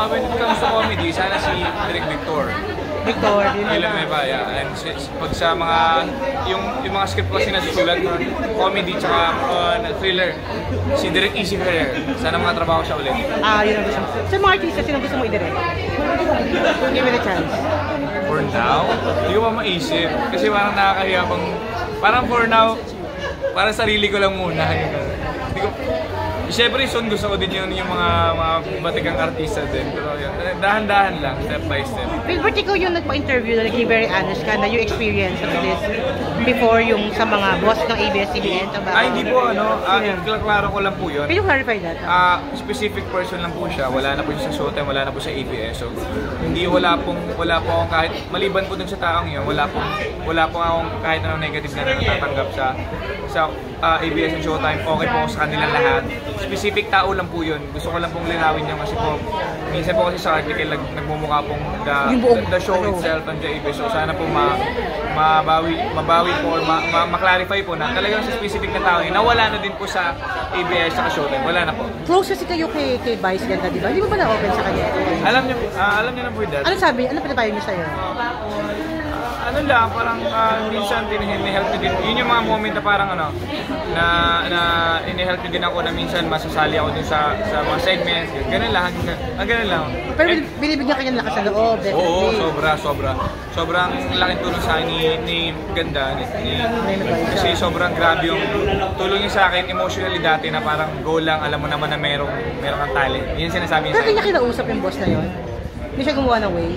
Ah, when it comes to comedy, sana si Direk Victor. Victor, yun na. may ba, yeah. And si- pag sa mga, yung, yung mga script kasi nasusulat na comedy tsaka uh, na thriller, si Direk Easy Ferrer. Sana mga trabaho siya ulit. Ah, yun ang gusto mo. Sa mga artista, sino gusto mo i-direct? Give it a chance. For now, hindi ko pa maisip. Kasi parang nakakahiya pang, parang for now, parang sarili ko lang muna. Hindi ko, Siyempre, soon gusto ko din yun yung mga, mga batikang artista din. Pero yun, dahan-dahan lang, step by step. Wilbert, ikaw yung nagpa-interview na naging very honest ka na you experience of this before yung sa mga boss ng ABS-CBN. Tama? Ah, hindi po, ano, ah, Yeah. klaro ko lang po yun. Can you clarify that? Ah, specific person lang po siya. Wala na po siya sa Showtime, wala na po sa ABS. So, hindi wala pong wala po akong kahit maliban po dun sa taong yun, wala pong wala po akong kahit anong negative na natatanggap sa sa ah, ABS and Showtime. Okay po sa kanila lahat. Specific tao lang po yun. Gusto ko lang pong linawin yun kasi po minsan po kasi sa article nag, nagmumukha pong the, the, the show ano. itself and the. So, sana po ma, mabawi, mabawi po or ma, ma, ma-clarify po na talagang sa specific na tao yun, nawala na din po sa ABS at Showtime. Wala na po. Close kasi kayo kay, kay Vice ganda, di ba? Di ba ba na-open sa kanya? Alam niyo, ah, alam niyo na po dad. Ano sabi? Ano pinapayo niya sa'yo? Ano lang, parang ah, minsan din ini-help din. Yun yung mga moment na parang ano, na na ini-help din ako na minsan masasali ako din sa sa mga segments. Ganun lang, ah, ganun lang. Pero And- bin- binibigyan ka niya lakas ng loob, Oo, definitely. sobra, sobra. Sobrang laking tulong sa akin ni, ni Ganda. Ni, ni- kasi sobrang grabe yung tulong niya sa akin emotionally dati na parang go lang, alam mo naman na merong, merong kang talent. Yun sinasabi niya Pero sa kanya akin. kinausap yung boss na yon. Hindi siya gumawa ng way.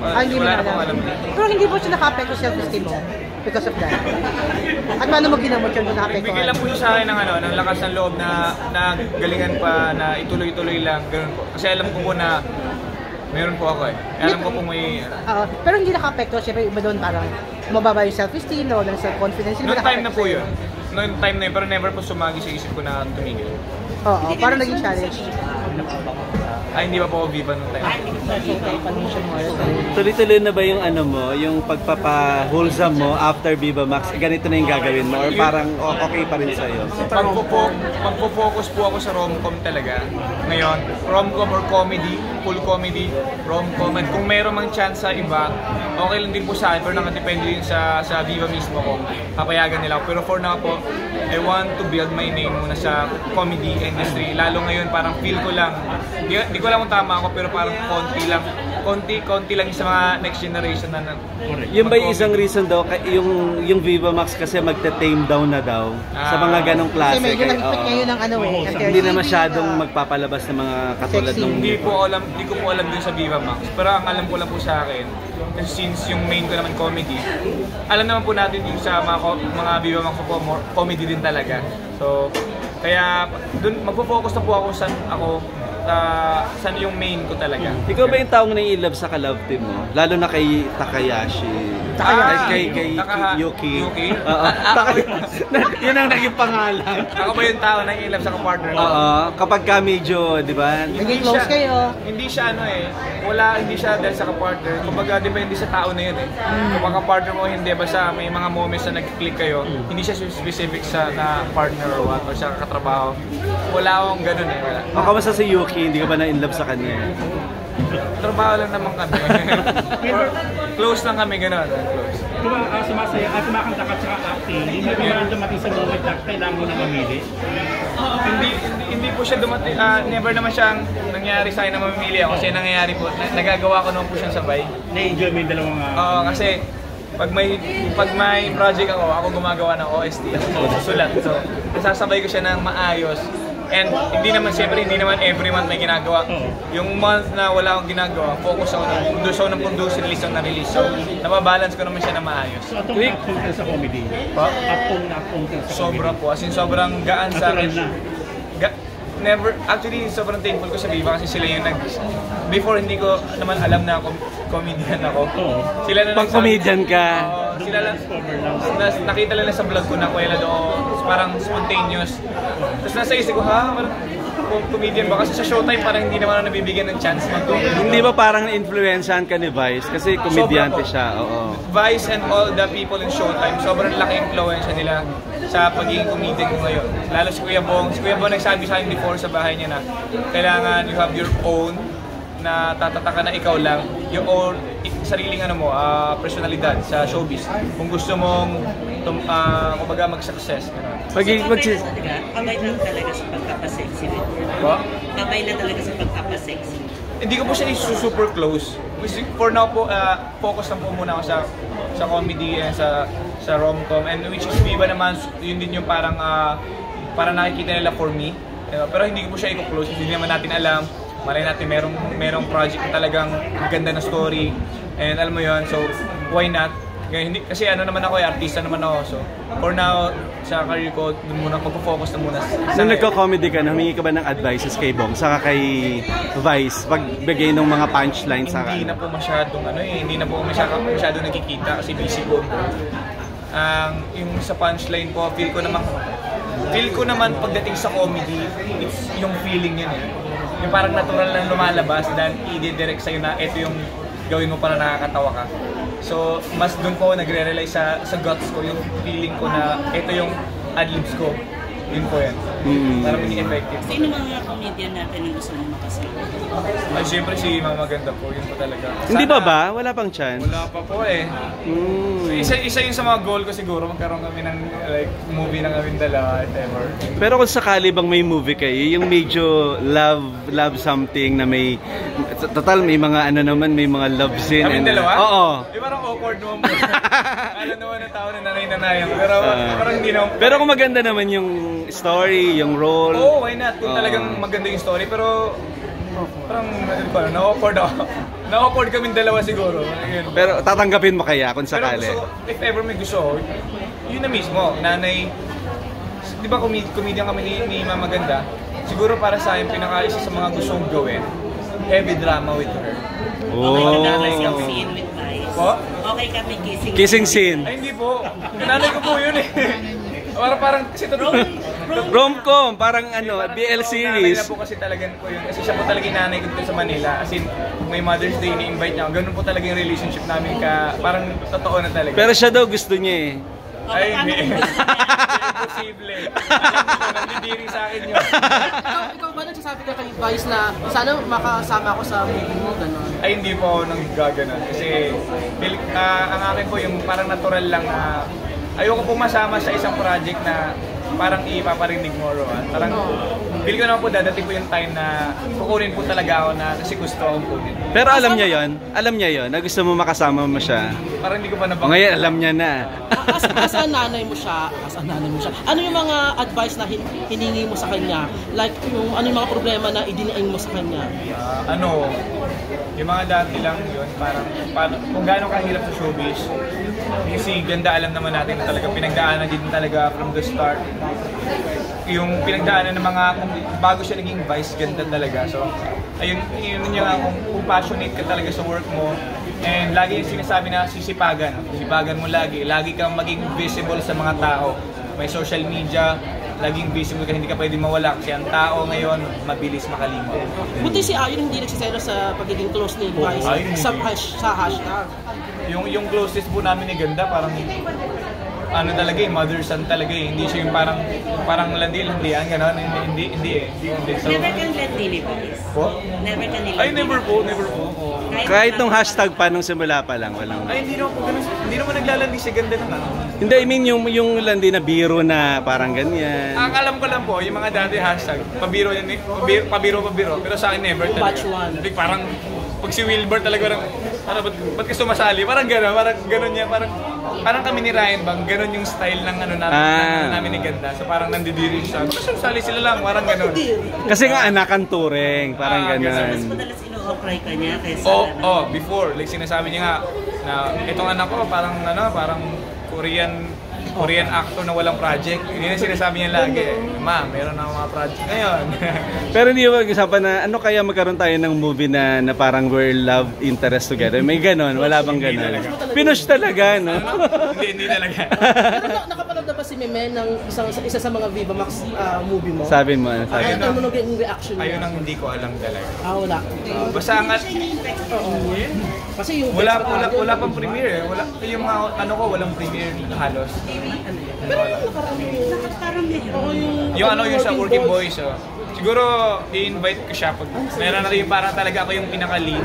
Alam. Ah, hindi mo na alam. Pero hindi po siya naka-apekto self-esteem mo because of that. At paano mo ginamot yun kung naka-apekto lang po sa akin ng, ano, ng lakas ng loob na, na galingan pa, na ituloy-tuloy lang, ganun po. Kasi alam ko po na meron po ako eh. Alam ko po may... Oo. pero hindi naka-apekto. Siyempre, iba doon parang mababa yung self-esteem, nawala ng self-confidence. Noong time na po yun. Noong time na yun, pero never po sumagi sa isip ko na tumigil. Oo, parang naging challenge. Ay, hindi pa po ako viva noong time. Tuloy-tuloy na ba yung ano mo, yung pagpapa-wholesome mo after Viva Max? Ganito na yung gagawin mo? Or parang okay pa rin sa'yo? Magpo-focus po ako sa rom-com talaga. Ngayon, rom-com or comedy, full comedy, rom-com. At kung meron mang chance sa iba, okay lang din po sa akin. Pero nakadepende din sa, sa Viva mismo ko. Papayagan nila. Pero for now po, I want to build my name muna sa comedy industry. Lalo ngayon, parang feel ko lang, di, di ko alam kung tama ako, pero parang konti lang, konti, konti lang sa mga next generation na, na Yung ba isang reason daw, ka- yung, yung Viva Max kasi magte-tame down na daw sa Ah. mga ganong klase. Kasi medyo nag-put oo. ngayon ng ano eh. ng Hindi na 30, masyadong ah, magpapalabas ng mga katulad Sexy. nung... Hindi po alam, hindi ko po alam dun sa Viva Max. Pero ang alam ko lang po sa akin, kasi since yung main ko naman comedy, alam naman po natin yung sa mga, co- mga Viva Max po, more comedy din talaga. So, kaya dun magpo-focus na po ako sa ako sa saan yung main ko talaga. Ikaw ba yung taong nai-love sa ka-love team mo? Lalo na kay Takayashi. Takahashi. Kay, kay, kay Takaha- Yuki. Yuki? Oo. Yun ang naging pangalan. Ako ba yung tao na ilab sa kapartner ko? Oo. Kapag ka medyo, di ba? Naging close kayo. Hindi siya ano eh, wala, hindi siya dahil sa kapartner. Kumbaga, depende sa tao na yun eh. Hmm. Kung kapartner mo, hindi. Basta may mga moments na nag-click kayo, hindi siya specific sa na partner or what, or sa katrabaho. Wala akong ganun eh. Wala. O, kamusta si Yuki? Hindi ka ba na-in-love sa kanya? Trabaho lang naman kami. close lang kami, ganun. Close. Kung uh, sumasaya at kumakanta ka tsaka acting, hindi ba dumating sa moment na kailangan mo na mamili? hindi, hindi, hindi po siya dumating, ah, never naman siyang nangyari sa akin na mamimili ako kasi nangyayari po, na, nagagawa ko naman po siyang sabay. Na-enjoy mo yung dalawang... Uh, Oo, kasi pag may pag may project ako, ako gumagawa ng OST, ako susulat. So, nasasabay ko siya ng maayos. And hindi naman, siyempre, hindi naman every month may ginagawa. Yung month na wala akong ginagawa, focus ako ng produce ako ng produce, release ako na release. So, nababalance ko naman siya na maayos. so, atong na-acting ka sa comedy. Pa? Atong na-acting ka sa Sobra po, as in sobrang gaan sa akin. Na. Ga- never, actually, sobrang thankful ko sa Viva kasi sila yung nag... Before, hindi ko naman alam na com- comedian ako. Oo. Sila na Pag nagsabi- comedian ka. Oo, sila lang, nas, nakita lang sa vlog ko na Kuya do parang spontaneous. Tapos nasa isip ko, ha? Parang, com- comedian ba? Kasi sa Showtime parang hindi naman ako nabibigyan ng chance mag Hindi ba parang influensyahan ka ni Vice? Kasi komedyante siya, oo. Vice and all the people in Showtime, sobrang laki influensya nila sa pagiging comedian ko ngayon. Lalo si Kuya Bong. Si Kuya Bong nagsabi sa akin before sa bahay niya na kailangan you have your own na tatataka na ikaw lang, yung own sariling ano mo, ah, personalidad sa showbiz. Kung gusto mong tum, ah, kumbaga mag-success. Pag, so, mag, lang talaga, kamay lang talaga sa pagkapasexy. Ba? Kamay lang talaga sa pagkapasexy. hindi ko po siya super close. Kasi For now po, uh, focus lang po muna ako sa sa comedy and sa sa rom-com. And which is Viva naman, yun din yung parang uh, parang nakikita nila for me. Uh, pero hindi ko po siya i-close kasi hindi naman natin alam. Malay natin merong, merong project na talagang ganda na story. And alam mo yon so why not? Hindi, kasi ano naman ako, eh, artista naman ako. So, for now, sa career ko, dun muna, magpo-focus na muna. sa- Nung nagko-comedy ka, humingi ka ba ng advices kay Bong? Saka kay Vice, pagbigay ng mga punchlines sa hindi na po masyadong ano eh, hindi na po masyadong, masyadong nakikita kasi busy po. Ang yung sa punchline po, feel ko naman feel ko naman pagdating sa comedy, it's yung feeling yun eh. Yung parang natural lang lumalabas dahil i-direct sa'yo na ito yung gawin mo para nakakatawa ka. So, mas doon po ako nagre-rely sa, sa guts ko, yung feeling ko na ito yung adlibs ko. Yun po yan. Mm. Para maging effective. Sino mga comedian natin ang gusto mo makasama? Ay, syempre si Mama Ganda po, yun po talaga. Hindi pa Sana- ba? Wala pang chance? Wala pa po eh. Mm. Isa isa yung sa mga goal ko siguro magkaroon kami ng like movie ng kaming dalawa if ever. Pero kung sakali bang may movie kayo, yung medyo love love something na may total may mga ano naman, may mga love scene. Kaming and- dalawa? Oo. Di parang awkward naman po. Alam naman ng tao na nanay-nanayan. Pero Ah. parang hindi naman. Pero kung maganda naman yung story, yung role. Oo, why not? Kung Oo. talagang maganda yung story. Pero parang ano ba, na-awkward ako. na-awkward kaming dalawa siguro. Ayun. Pero tatanggapin mo kaya kung Pero sakali? gusto, ko- if ever may gusto ko, yun na mismo, nanay, di ba comedian, comedian kami ni, ni Mama Ganda, siguro para sa akin, pinaka isa sa mga gusto kong gawin, heavy drama with her. Ka na Oh. scene with? Po? Okay kami kissing Kissing scene. Ay, hindi po. Nanay ko po yun eh. Para parang, kasi totoo. Romcom, parang ano, Parang BL series. Nanay na po kasi talagang po yun. Kasi siya po talaga yung nanay ko dito sa Manila. As in, may Mother's Day, ni-invite niya. Ganun po talaga yung relationship namin ka, parang totoo na talaga. Pero siya daw gusto niya eh. Ay, hindi. Imposible. Nandidiri sa akin yun. ikaw, ikaw ba nagsasabi ka kay Vice na sana makasama ako sa movie mo, gano'n? Ay, hindi po ako nang gaganon. Kasi, ah, ang akin po yung parang natural lang na ayoko po masama sa isang project na parang ipaparinig mo ro. ah. Parang, feel ko naman po dadating po yung time na kukunin po talaga ako na kasi gusto akong kunin. Pero alam niya yon, alam niya yon, na gusto mo makasama mo siya. Parang hindi ko pa nabang. ngayon, alam niya na. As, as a nanay mo siya, as a nanay mo siya, ano yung mga advice na hin- hiningi mo sa kanya? Like, yung, ano yung mga problema na idiniin mo sa kanya? Ah, ano, yung mga dati lang yun, parang, parang kung gaano kahirap sa showbiz, kasi ganda alam naman natin na talaga pinagdaanan din talaga from the start. Yung pinagdaanan ng mga, kung bago siya naging vice, ganda talaga. So, ayun, yun yun nga, kung, kung passionate ka talaga sa work mo, and lagi yung sinasabi na sisipagan, sisipagan mo lagi, lagi kang maging visible sa mga tao. May social media, laging visible ka, hindi ka pwede mawala kasi ang tao ngayon, mabilis makalimot. Buti si Ayon hindi nagsiselo sa pagiging close ni Vice Ayun, sa, hash, sa hashtag. yung yung closest po namin ni Ganda parang ano talaga eh, mother son talaga eh. Hindi siya yung parang parang landi-landian gano'n. Hindi hindi hindi eh. Hindi, hindi. So, Never kang Vice? po? Never ka nila. Ay never po, never po. Kahit nung hashtag pa nung simula pa lang, walang... Ay hindi naman po ganun. Hindi naman naglalandi si Ganda naman. Hindi, I mean yung, yung landi na biro na parang ganyan. Ang alam ko lang po, yung mga dati hashtag, pabiro yan eh. Pabiro, pabiro, pabiro. Pero sa akin never talaga. Batch one. Like, parang pag si Wilbur talaga parang ano, ba't, ba't ka sumasali? Parang gano'n, parang gano'n niya, parang parang kami ni Ryan Bang, gano'n yung style ng ano namin, Ah. ng ano namin ni Ganda. So parang nandidiri siya. Bakit sumasali sila lang? Parang gano'n. Kasi nga anakan turing, parang Ah, Mas ganun. madalas ino-okray ka niya kaysa Oh, ano. oh, before, like sinasabi niya nga, na itong anak ko parang ano, parang Korean Korean actor na walang project. Yun yung sinasabi niya lagi. Ma, meron na mga project ngayon. Pero hindi mo mag-usapan na ano kaya magkaroon tayo ng movie na, na parang we're love interest together. May ganon, wala bang ganon? talaga. Pinush talaga, no? hindi, hindi talaga. Pero na, nakapanood na ba si Meme ng isang, isa sa mga Viva Max ah, movie mo? Sabi mo, ano sabi mo? ano mo yung reaction niya? Ayun ang hindi ko alam talaga. Ah, wala. Basta nga, Oo. Kasi yung wala, wala, wala pang premiere eh. Wala, yung mga ano ko, walang premiere halos. Pero yung nakaraan yung... Parang meron. Oo, yung... Ano yung sa Working Boys, oh. Siguro, i-invite ko siya pag meron na rin yung parang talaga ako yung pinaka-lead.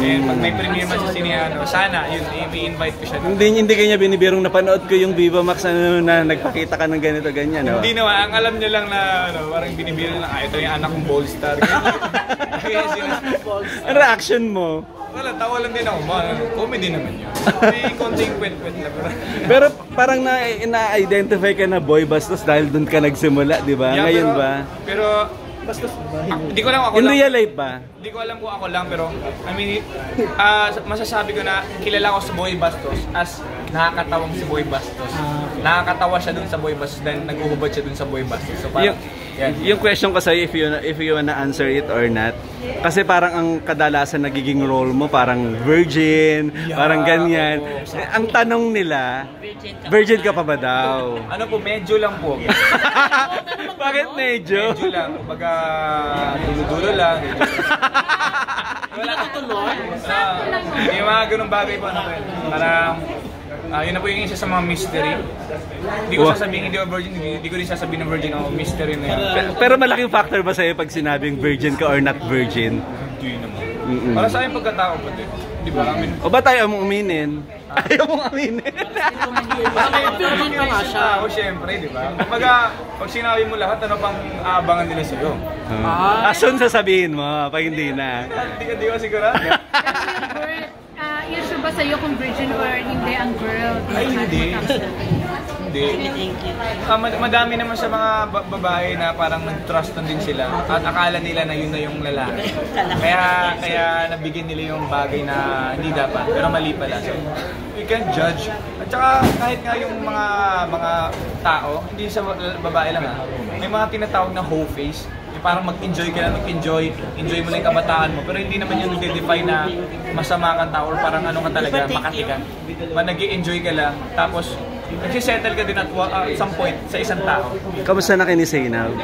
And pag may premiere man sa Cineano, sana, yun, i-invite ko siya. doon. Hindi, hindi kanya binibirong napanood ko yung Viva Max ano, na nagpakita ka ng ganito, ganyan. No? Hindi naman, ang alam niya lang na, ano, parang binibiro na, ah, ito yung anak kong ball star. Ang reaction mo? Wala, tawa lang din ako. Ma, ano, comedy naman yun. May konting kwet-kwet lang. Pero parang na, na-identify ka na boy bastos dahil doon ka nagsimula, di ba? Yeah, Ngayon pero- ba? Pero, Bastos ba? ah, hindi ko lang ako In lang. real life ba? Hindi ko alam kung ako lang pero I mean ah, masasabi ko na kilala ko si Boy Bastos as nakakatawang si Boy Bastos. Nakakatawa siya dun sa Boy Bastos dahil naghuhubad siya dun sa Boy Bastos. So parang Yung, yan. yung question ko sa'yo, if you, if you wanna answer it or not, kasi parang ang kadalasan nagiging role mo, parang virgin, Yeah, parang ganyan. oo. Eh, ang tanong nila, Virgin ka. virgin ka pa ba daw? Ano po, medyo lang po. Bakit medyo? medyo lang. Kumbaga, dulo-dulo lang. Hindi natutuloy? Ah, yung mga ganung bagay po, ano po yun. Parang, ah, yun na po yung isa sa mga mystery. Hindi ko Wow. sasabihin hindi ako virgin, hindi, hindi ko rin sasabihin na virgin ako, mystery na yun. Pe- Pero malaking factor ba sa'yo pag sinabing virgin ka or not virgin? Hindi naman. Mm-mm. Para sa akin pagkatao po din. Di ba? I mean, O ba tayo mong uminin? Ayaw mong aminin. Virgin ka nga siya. ako syempre, di ba? Kumbaga, pag sinabi mo lahat, ano pang aabangan nila sa'yo? Ah, soon sasabihin mo, pag hindi na. Hindi ka, di ba sigurado? Ah, issue ba sa'yo kung virgin or hindi ang girl? Ay, hindi. Hindi. Thank you. Ah, mad- madami naman sa mga ba- babae na parang nag-trust na din sila at akala nila na yun na yung lalaki. Kaya kaya nabigyan nila yung bagay na hindi dapat, pero mali pala. So, we can judge. At saka kahit nga yung mga mga tao, hindi sa ba- babae lang ah, may mga tinatawag na hoe face. Yung parang mag-enjoy ka lang, mag-enjoy, enjoy mo lang yung kabataan mo. Pero hindi naman yung nagde-define na masama kang tao or parang ano ka talaga, makati ka. Ma nag enjoy ka lang, tapos nagsisettle ka din at, at some point sa isang tao. Kamusta na kayo ni Zainab?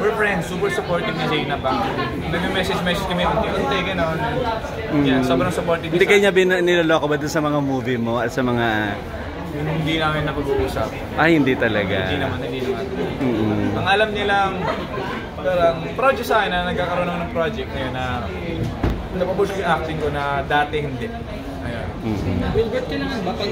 We're friends, super supportive ni Zainab ba? Nag-message-message kami unti-unti, gano'n. Yeah, sobrang supportive. Hindi niya bin- niloloko ba dun sa mga movie mo at sa mga... Hindi namin napag-uusap. Ay, hindi talaga. Hindi naman, hindi naman. Mm-mm. Ang alam nilang, parang proud siya sa akin na nagkakaroon ako ng project ngayon na napapush ko yung acting ko na dati hindi. Ayan. Mm-mm. Will, Bert, kailangan ba? Pag